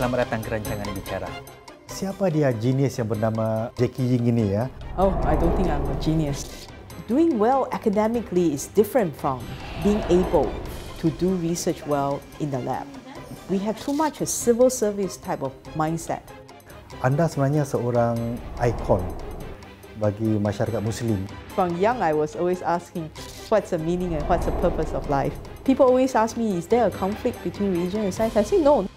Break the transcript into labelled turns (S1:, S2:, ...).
S1: Selamat datang ke rancangan Bicara.
S2: Siapa dia genius yang bernama Jackie Ying ini ya?
S3: Oh, I don't think I'm a genius. Doing well academically is different from being able to do research well in the lab. We have too much a civil service type of mindset.
S2: Anda sebenarnya seorang ikon bagi masyarakat Muslim.
S3: From young, I was always asking, what's the meaning and what's the purpose of life? People always ask me, is there a conflict between religion and science? I say, no.